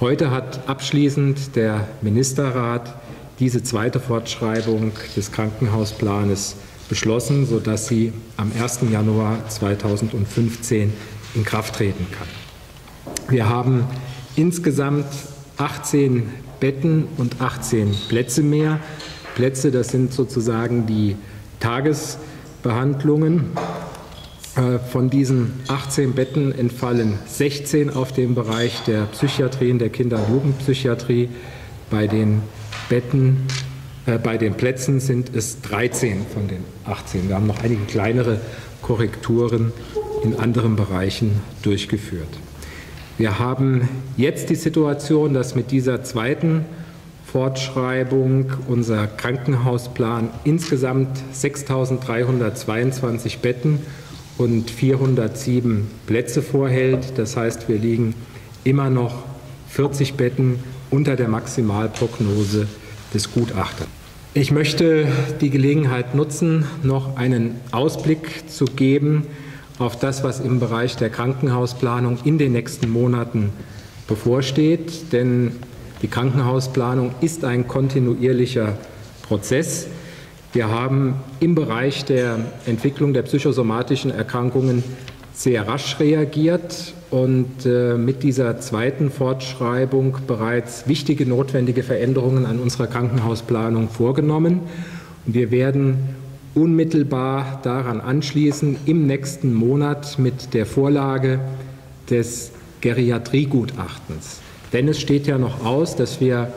Heute hat abschließend der Ministerrat diese zweite Fortschreibung des Krankenhausplanes beschlossen, sodass sie am 1. Januar 2015 in Kraft treten kann. Wir haben insgesamt 18 Betten und 18 Plätze mehr. Plätze, das sind sozusagen die Tagesbehandlungen. Äh, von diesen 18 Betten entfallen 16 auf den Bereich der Psychiatrie und der Kinder- und Jugendpsychiatrie. Bei den Betten, äh, bei den Plätzen sind es 13 von den 18. Wir haben noch einige kleinere Korrekturen in anderen Bereichen durchgeführt. Wir haben jetzt die Situation, dass mit dieser zweiten Fortschreibung unser Krankenhausplan insgesamt 6.322 Betten und 407 Plätze vorhält. Das heißt, wir liegen immer noch 40 Betten unter der Maximalprognose des Gutachters. Ich möchte die Gelegenheit nutzen, noch einen Ausblick zu geben auf das, was im Bereich der Krankenhausplanung in den nächsten Monaten bevorsteht. Denn die Krankenhausplanung ist ein kontinuierlicher Prozess. Wir haben im Bereich der Entwicklung der psychosomatischen Erkrankungen sehr rasch reagiert und äh, mit dieser zweiten Fortschreibung bereits wichtige notwendige Veränderungen an unserer Krankenhausplanung vorgenommen. Und wir werden unmittelbar daran anschließen im nächsten Monat mit der Vorlage des Geriatriegutachtens. Denn es steht ja noch aus, dass wir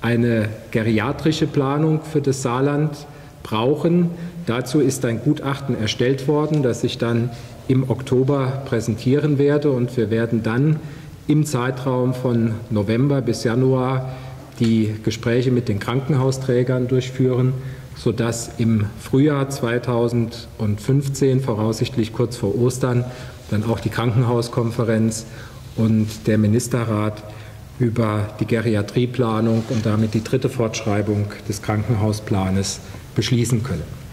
eine geriatrische Planung für das Saarland brauchen. Dazu ist ein Gutachten erstellt worden, das ich dann im Oktober präsentieren werde. Und wir werden dann im Zeitraum von November bis Januar die Gespräche mit den Krankenhausträgern durchführen, sodass im Frühjahr 2015, voraussichtlich kurz vor Ostern, dann auch die Krankenhauskonferenz und der Ministerrat über die Geriatrieplanung und damit die dritte Fortschreibung des Krankenhausplanes beschließen können.